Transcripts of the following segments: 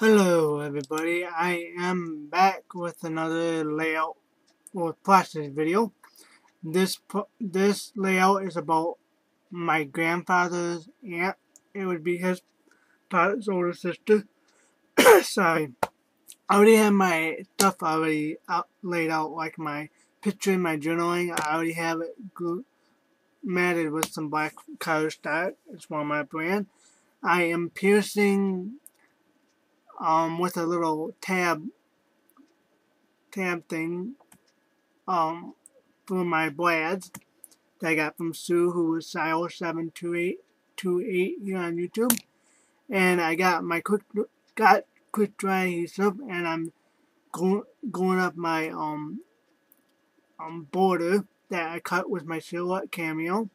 Hello everybody, I am back with another layout or process video. This this layout is about my grandfather's aunt. It would be his father's older sister. Sorry. I already have my stuff already out, laid out, like my picture in my journaling. I already have it matted with some black cardstock. It's one of my brand. I am piercing um, with a little tab tab thing um, for my brads that I got from Sue, who was Sile72828 here on YouTube. And I got my quick got quick dry adhesive, and I'm going going up my um um border that I cut with my silhouette cameo.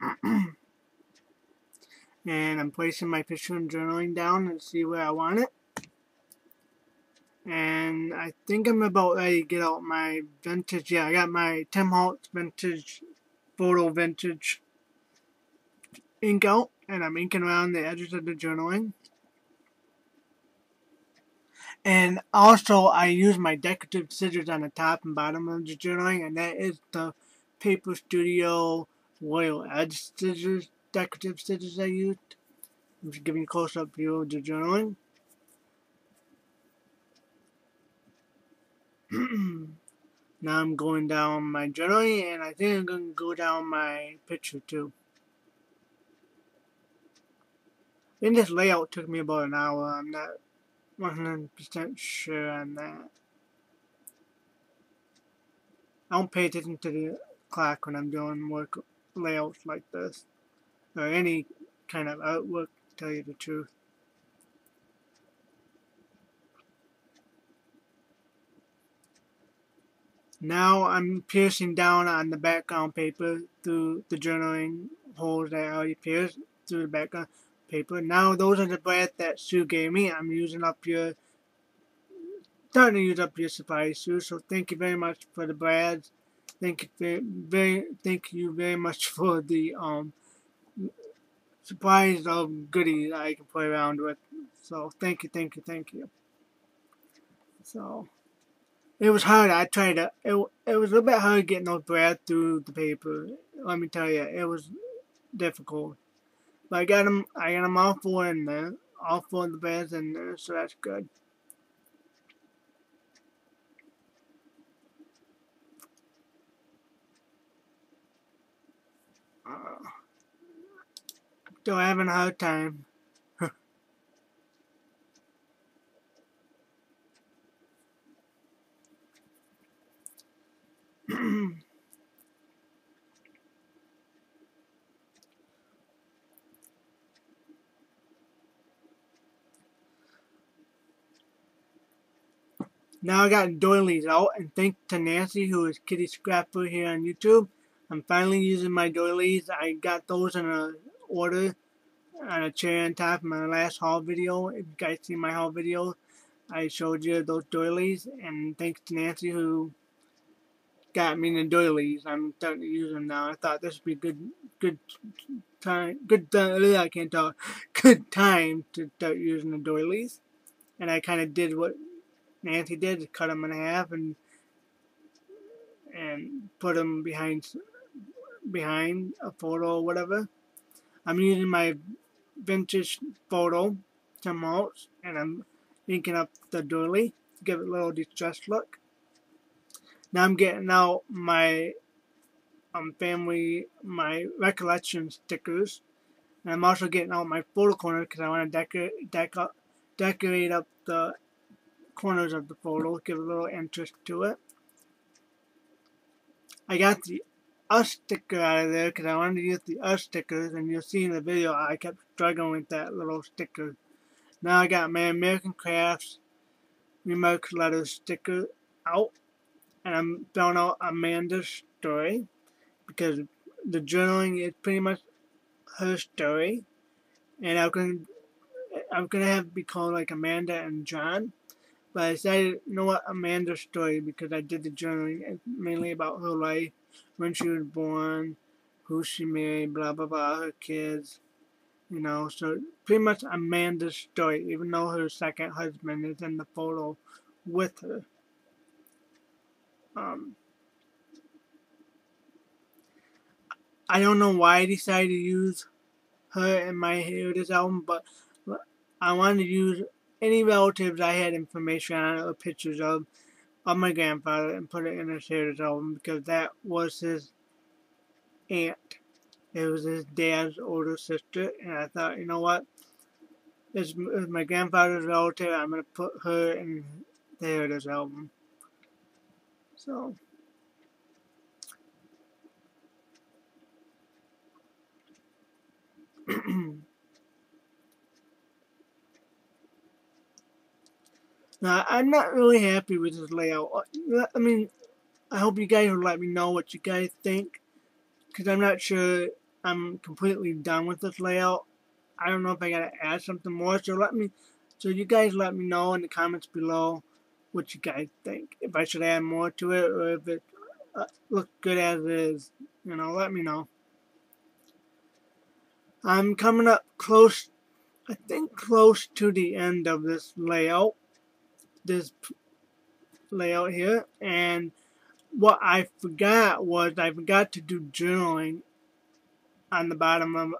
and I'm placing my picture and journaling down and see where I want it. And I think I'm about ready to get out my vintage. Yeah, I got my Tim Holtz vintage photo vintage ink out, and I'm inking around the edges of the journaling. And also, I use my decorative scissors on the top and bottom of the journaling, and that is the Paper Studio Royal Edge scissors decorative stitches I used. I'm just giving a close-up view of the journaling. now I'm going down my journaling and I think I'm going to go down my picture too. And this layout took me about an hour. I'm not 100% sure on that. I don't pay attention to the clock when I'm doing work layouts like this or any kind of to tell you the truth. Now I'm piercing down on the background paper through the journaling holes that I already pierced through the background paper. Now those are the brads that Sue gave me. I'm using up your starting to use up your supply, Sue. So thank you very much for the brads. Thank you very, very thank you very much for the um supplies of goodies I can play around with. So thank you, thank you, thank you. So it was hard. I tried to. It it was a little bit hard getting those brads through the paper. Let me tell you, it was difficult. But I got them. I got them all four in there. All four of the brads in there, so that's good. Still having a hard time. Now I got doilies out, and thanks to Nancy, who is Kitty Scrapper here on YouTube, I'm finally using my doilies. I got those in a order on a chair on top my last haul video. If you guys see my haul video, I showed you those doilies, and thanks to Nancy who got me the doilies. I'm starting to use them now. I thought this would be good, good time, good time. I can't talk. Good time to start using the doilies, and I kind of did what Nancy did: cut them in half and and put them behind behind a photo or whatever. I'm using my vintage photo to Holtz and I'm inking up the doily to give it a little distressed look. Now I'm getting out my um, family, my recollection stickers. And I'm also getting out my photo corner because I want to decorate, deco decorate up the corners of the photo, give a little interest to it. I got the us sticker out of there because I wanted to use the us stickers and you'll see in the video I kept struggling with that little sticker. Now I got my American Crafts remark letter sticker out and I'm filling out Amanda's story because the journaling is pretty much her story and I'm gonna I'm gonna have to be called like Amanda and John but I decided you know what Amanda's story because I did the journaling mainly about her life when she was born, who she married, blah blah blah, her kids, you know. So pretty much Amanda's story, even though her second husband is in the photo with her. Um, I don't know why I decided to use her in my Heritage album, but I wanted to use any relatives I had information on or pictures of of my grandfather and put it in his Heritage album because that was his aunt. It was his dad's older sister, and I thought, you know what? It's, it's my grandfather's relative. I'm going to put her in there this album. So. now, I'm not really happy with this layout. Uh, I mean, I hope you guys will let me know what you guys think. Because I'm not sure I'm completely done with this layout. I don't know if I gotta add something more. So let me, so you guys let me know in the comments below what you guys think. If I should add more to it or if it uh, looks good as is. You know, let me know. I'm coming up close, I think close to the end of this layout, this layout here, and what I forgot was I forgot to do journaling on the bottom of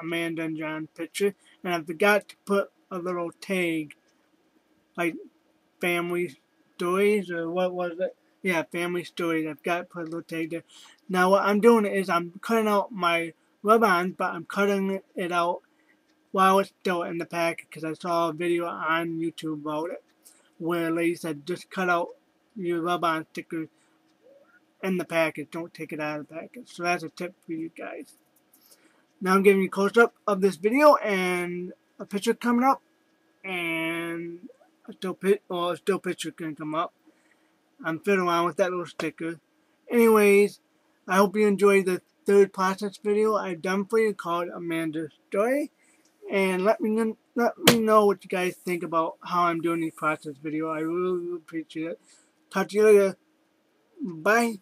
Amanda and John picture, and I forgot to put a little tag, like family stories, or what was it? Yeah, family stories. I've got to put a little tag there. Now what I'm doing is I'm cutting out my rub-ons, but I'm cutting it out while it's still in the packet because I saw a video on YouTube about it where lady said just cut out your rub-on stickers in the package. Don't take it out of the package. So that's a tip for you guys. Now I'm giving you a close-up of this video and a picture coming up and a still, pit, or a still picture can come up. I'm fiddling around with that little sticker. Anyways, I hope you enjoyed the third process video I've done for you called Amanda's Story. And let me let me know what you guys think about how I'm doing these process video. I really, really appreciate it. Talk to you later. Bye.